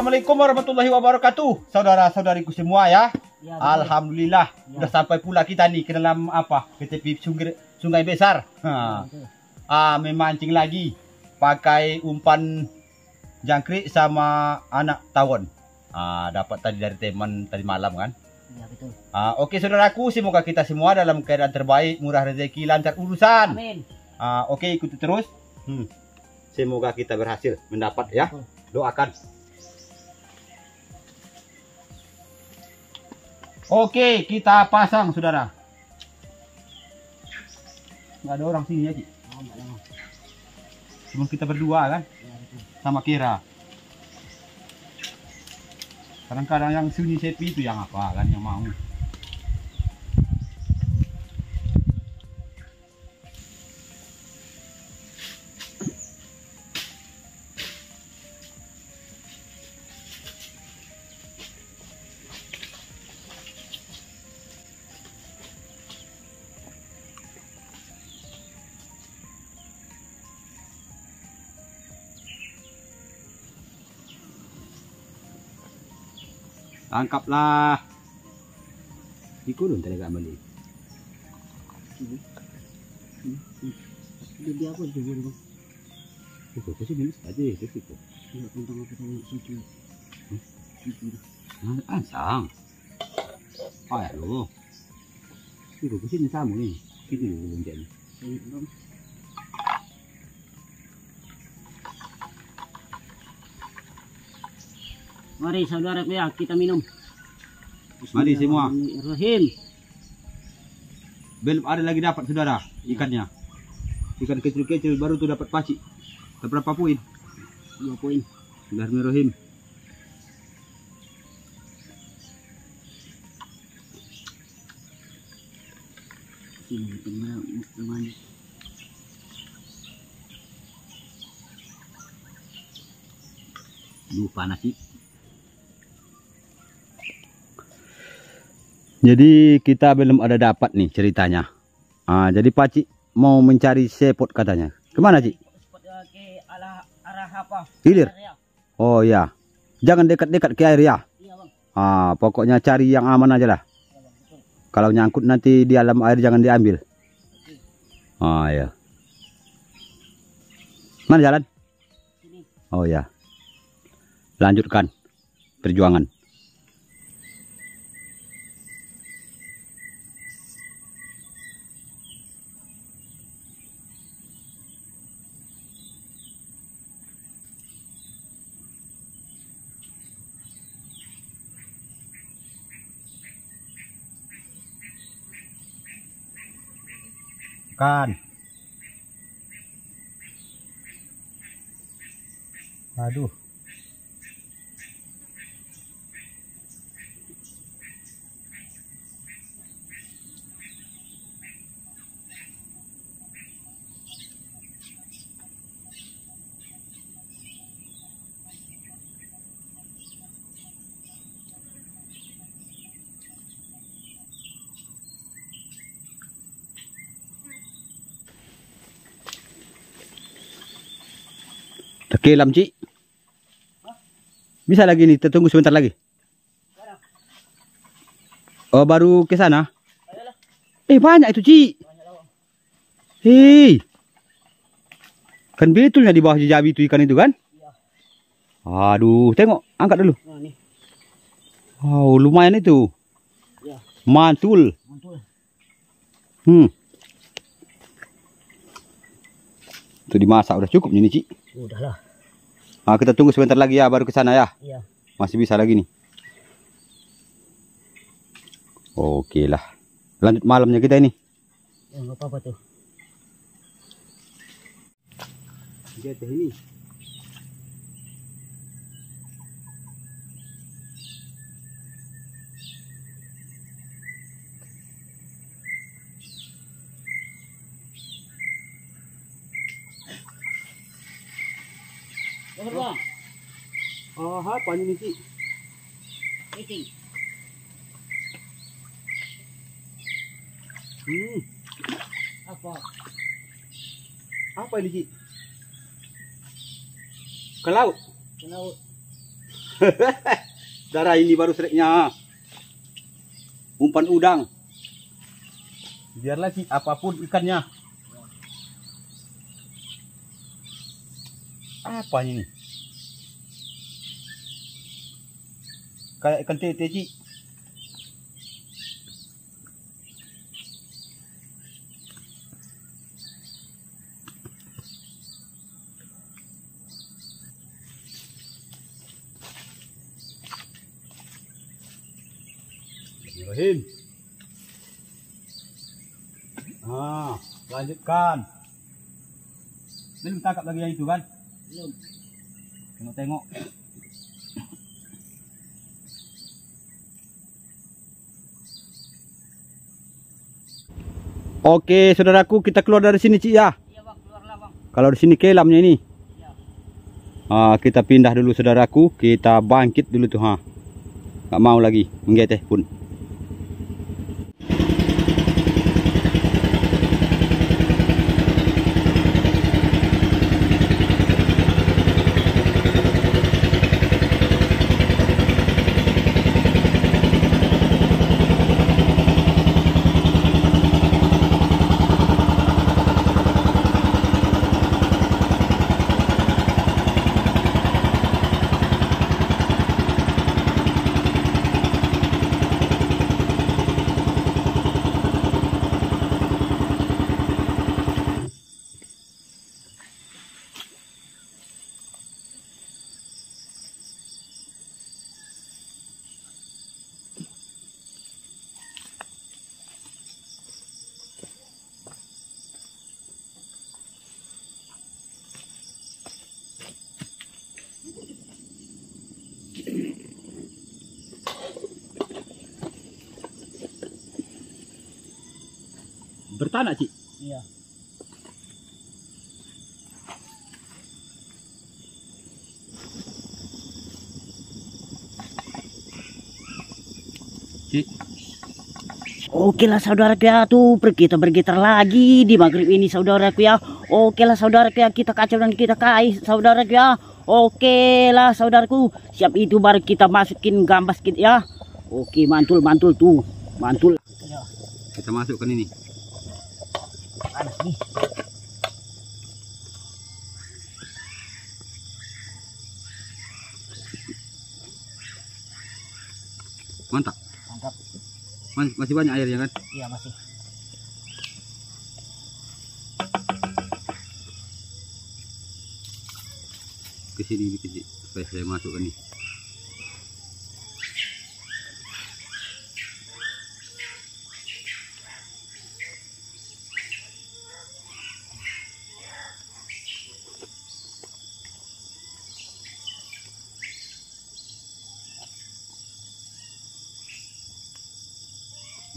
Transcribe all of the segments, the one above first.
Assalamualaikum warahmatullahi wabarakatuh, saudara-saudariku semua ya. Ya. Alhamdulillah, Ya. sudah sampai pula kita nih ke dalam apa? Ke tepi sungai, sungai besar. Ha. Betul. Ah, memancing lagi pakai umpan jangkrik sama anak tawon. Ah, dapat tadi dari teman tadi malam kan. Ya, betul. Ah, oke saudaraku, semoga kita semua dalam keadaan terbaik, murah rezeki, lancar urusan. Amin. Ah, oke ikuti terus. Hmm. Semoga kita berhasil mendapat ya. Doakan. Oke, kita pasang saudara. Nggak ada orang sini ya, Ci. Oh. Cuma kita berdua kan, sama Kira. Kadang-kadang yang sunyi sepi itu yang apa kan, yang mau. Tangkaplah. Ikulun talaga mali. Jadi aku juga bang. Iko kasi bilis aja ya. Iya, tentang apa tadi situ. Hmm? Situ. Ansang. Ay, lo. Eh. Kito yung ulong dyan. Ini bang. Mari saudara ya kita minum. Mari semua. Bismillahirrahmanirrahim. Belum ada lagi dapat saudara ikannya. Ikan kecil-kecil baru tuh dapat paci. Berapa poin? Dua poin. Bismillahirrahmanirrahim. Sini tinggal teman. Lupa Jadi kita belum ada dapat nih ceritanya. Ah, jadi Paci mau mencari sepot katanya. Ke mana Ci? Spot uh, ke arah arah apa? Hilir. Oh ya, jangan dekat-dekat ke air ya. Iya bang. Ah, pokoknya cari yang aman aja lah. Iya bang. Kalau nyangkut nanti di dalam air jangan diambil. Ah ya. Mana jalan? Sini. Oh ya. Lanjutkan perjuangan. Kan. Aduh. Tekilam, Ci. Bisa lagi nih, kita tunggu sebentar lagi. Oh, baru ke sana? Eh, banyak itu, Ci. Hei. Kan betulnya di bawah jejabi itu ikan itu kan? Aduh, tengok, angkat dulu. Wow, lumayan itu. Mantul. Hmm. Itu dimasak udah cukup ini, Ci. Udahlah. Ah, kita tunggu sebentar lagi ya baru ke sana ya. Iya. Masih bisa lagi nih. Oke lah. Lanjut malamnya kita ini. Ya apa-apa tuh. Jatuh ini. Hmm, Apa? apa ini sih? Ke laut. Ke laut. Darah ini baru seriknya. Umpan udang. Biarlah sih apa pun ikannya. Apa ini? Kayak ikan tete, Ci. Bismillahirrahmanirrahim. Ah, lanjutkan. Belum tangkap lagi yang itu kan? Belum. Tengok-tengok. Oke, saudaraku, kita keluar dari sini, Cik ya. Iya bang, keluarlah bang. Kalau di sini kelamnya ini. Iya. Ah, kita pindah dulu saudaraku, kita bangkit dulu tuh, ha. Gak mau lagi menggeteh pun. Bertanah, Cik. Iya. Oke lah saudaraku ya tuh per- kita bergitar lagi di maghrib ini saudaraku ya. Oke lah saudaraku ya kita kacau dan kita kais saudaraku ya. Oke lah saudaraku siap itu baru kita masukin gambas kita ya. Oke mantul mantul tuh mantul. Ya, Kita masukkan ini. Nih. Mantap. Mantap. Mas- Masih banyak airnya kan? Iya masih. Ke sini dikit. Supaya saya masukkan nih.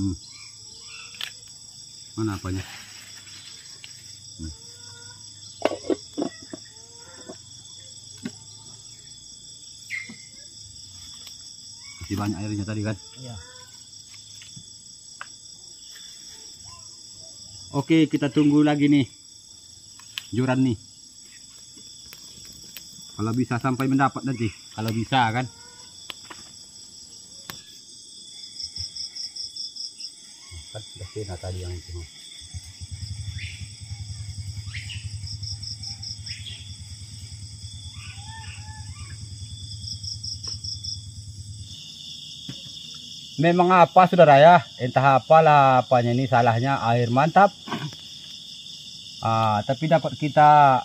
Hmm. Mana apanya? Hmm. Masih banyak airnya tadi kan? Iya. Oke, kita tunggu lagi nih. Joran nih. Kalau bisa sampai mendapat nanti. Kalau bisa kan. Kena tadi yang itu. Memang apa saudara ya, entah apalah apanya ini salahnya air mantap. Ah, tapi dapat kita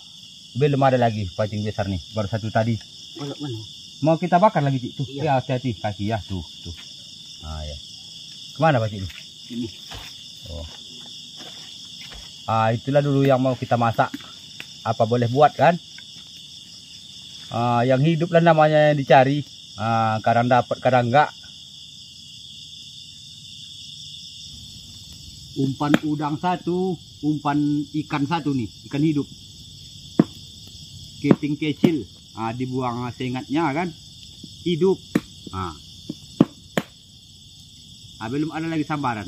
belum ada lagi pancing besar nih, baru satu tadi. Mana mana? Mau kita bakar lagi Cik? Tuh, Iya. ya hati-hati kaki ya, tuh, tuh. Ah ya. Ke mana Pak Cik ini? Ini. Oh. Ah, itulah dulu yang mau kita masak. Apa boleh buat kan? Ah, yang hidup lah namanya yang dicari. Ah, kadang dapat, kadang enggak. Umpan udang satu, umpan ikan satu nih, ikan hidup. Keting kecil, ah, dibuang sengatnya kan, hidup. Ah. Ah, belum ada lagi sambaran.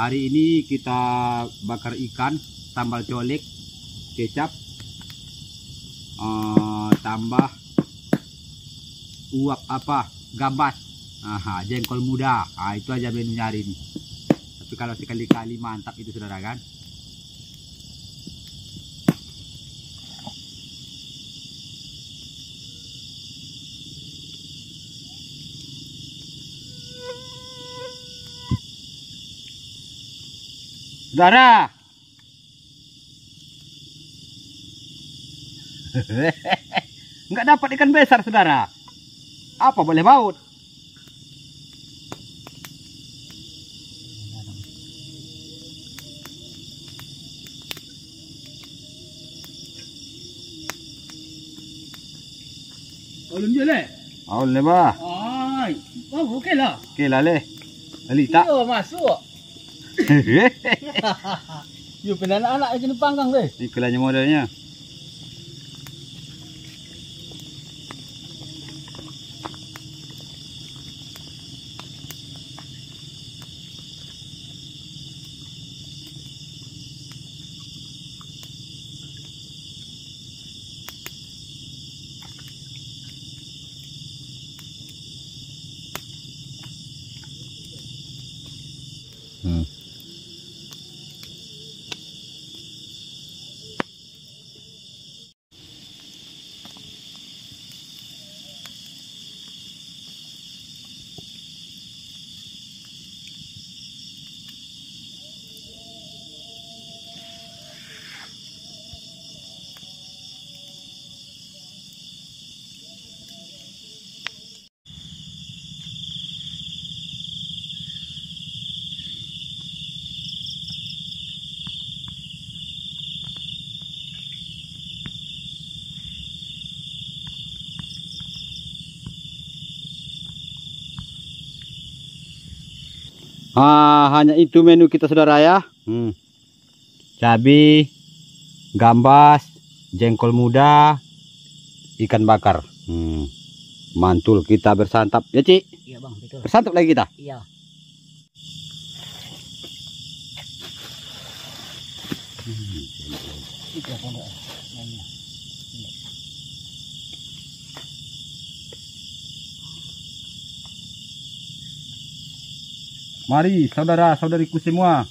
Hari ini kita bakar ikan, tambal colek, kecap, eh, tambah uap apa, gambas, Aha, jengkol muda. Ah, itu aja menunya hari ini. Tapi kalau sekali-kali mantap itu saudara kan. Saudara. Enggak dapat ikan besar, saudara. Apa boleh baut? Ulun je le. Oh, le ba. Ai, oh okey lah. Okey lah le. Ali tak. Yo masuk. Yo pernah anak-anak kena panggang le. Ni kelanya modelnya. Hmm. Ah, hanya itu menu kita saudara ya. Hmm. Cabai, gambas, jengkol muda, ikan bakar. Hmm. Mantul kita bersantap. Ya, Ci? Iya bang, betul. Bersantap lagi kita. Iya. Itu apa enggak? Mainnya. Mari saudara-saudariku semua.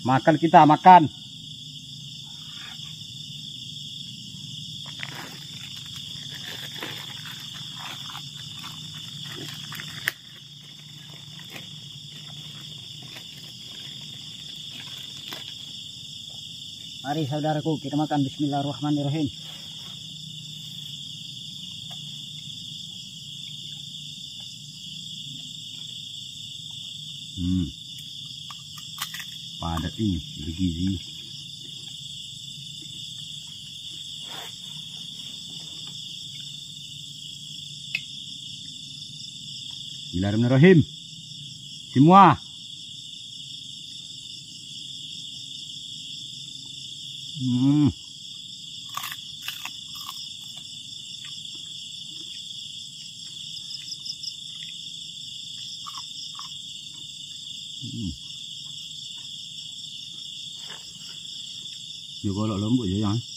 Makan kita, makan. Mari saudaraku kita makan Bismillahirrahmanirrahim. Hmm. Padat ini, bergizi. Bismillahirrahmanirrahim. Semua. Hmm. Dia golok lembut je yang.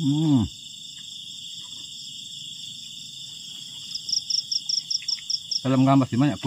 Hmm. Dalam gambas ini banyak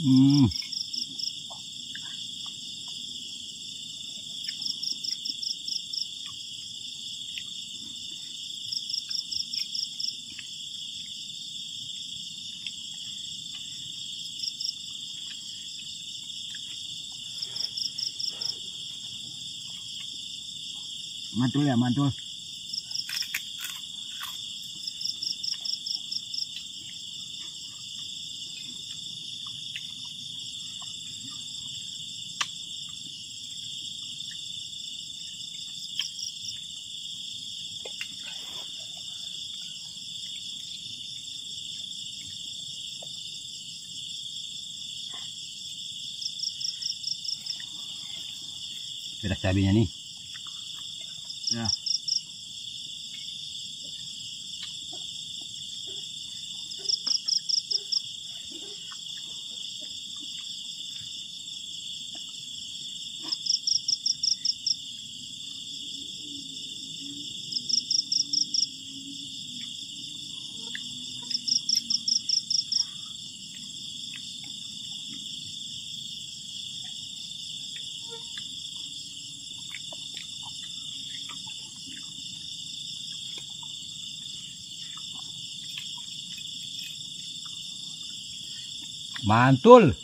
Hmm. Mantul ya, mantul. Pedas cabenya nih. Ya. Mantul.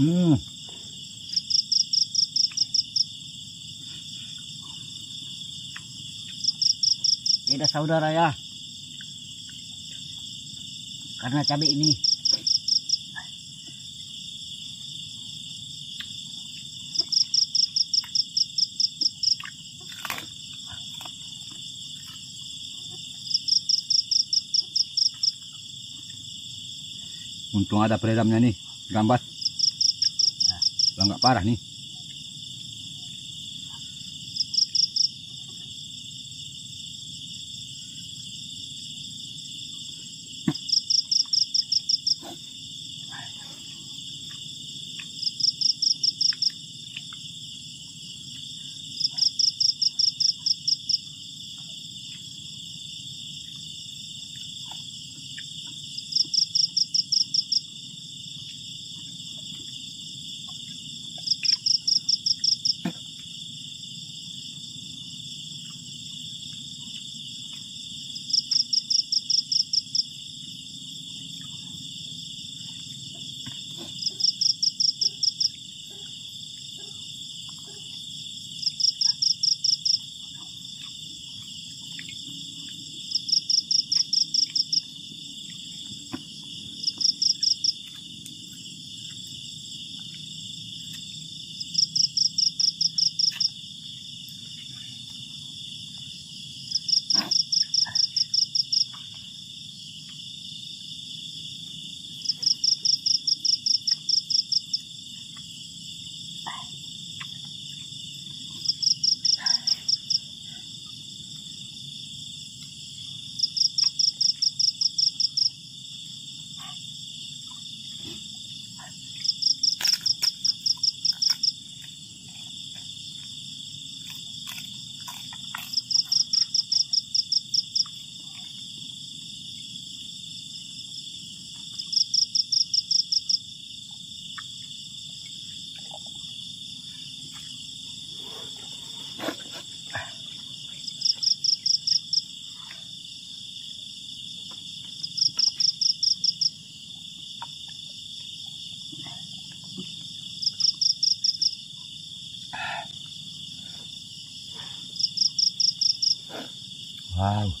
Hmm. Beda saudara ya. Karena cabai ini Untung ada peredamnya nih, gambas. Nggak parah nih. Wow.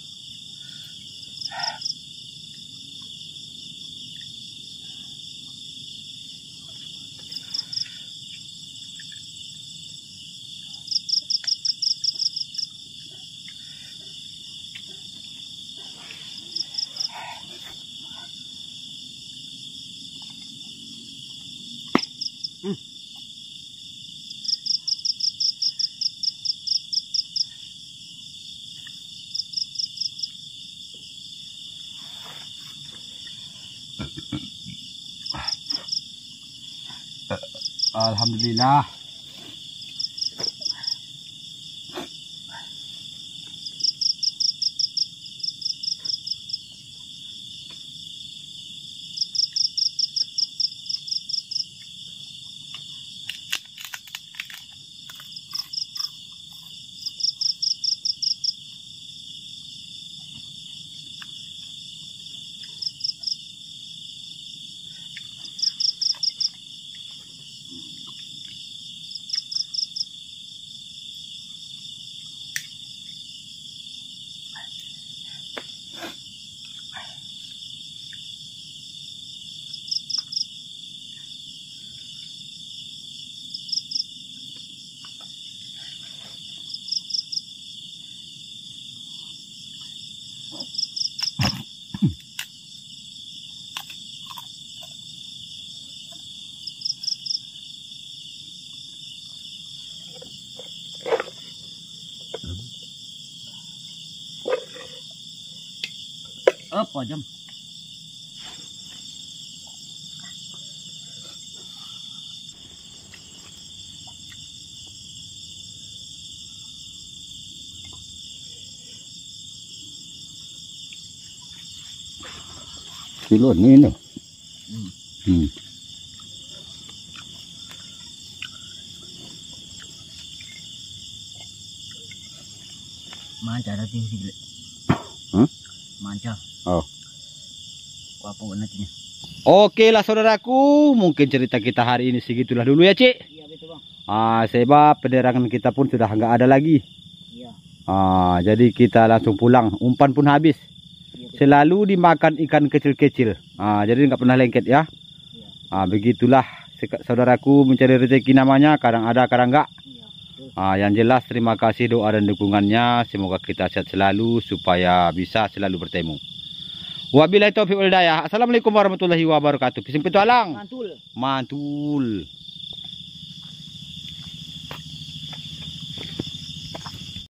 Alhamdulillah. kojem. Thì lột như thế nào? Ừ. Ừ. มาจากเราจริงๆเลยมาจาก tinggi? Oke lah saudaraku, mungkin cerita kita hari ini segitulah dulu ya Cik. Iya betul bang. Ah, sebab penerangan kita pun sudah nggak ada lagi. Iya. Ah, jadi kita langsung pulang, umpan pun habis. Iya. Selalu dimakan ikan kecil-kecil. Ah, jadi nggak pernah lengket ya. Iya. Ah, begitulah saudaraku mencari rezeki namanya, kadang ada, kadang enggak. Iya. Ah, yang jelas terima kasih doa dan dukungannya. Semoga kita sehat selalu supaya bisa selalu bertemu. Wabillahi taufiq wal hidayah. Assalamualaikum warahmatullahi wabarakatuh. Pising petualang. Mantul. Mantul.